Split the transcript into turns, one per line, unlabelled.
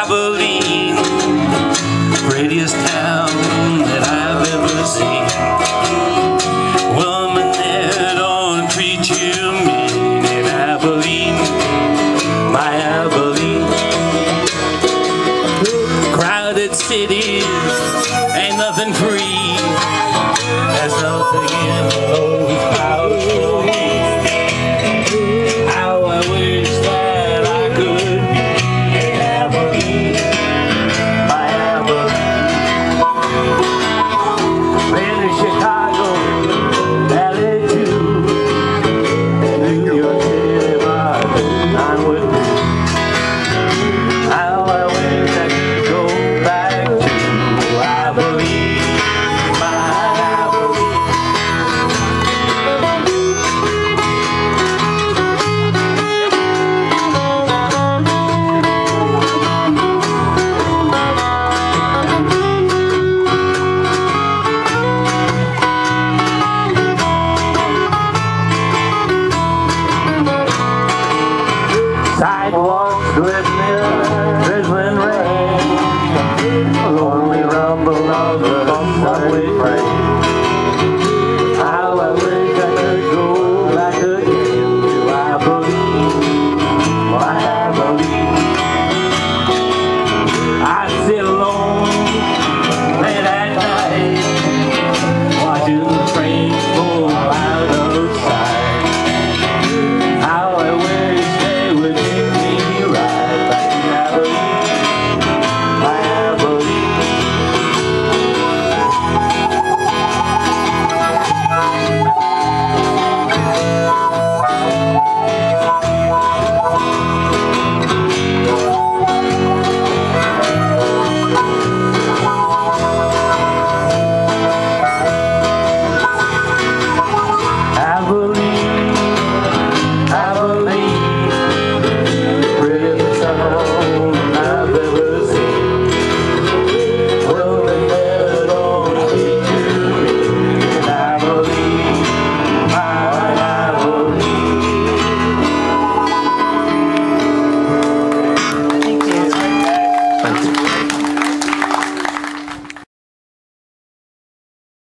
Abilene, prettiest town that I've ever seen. Woman that don't treat you mean in Abilene, my Abilene. Crowded cities, ain't nothing free. There's nothing in old house drizzling rain, a lonely rumble of the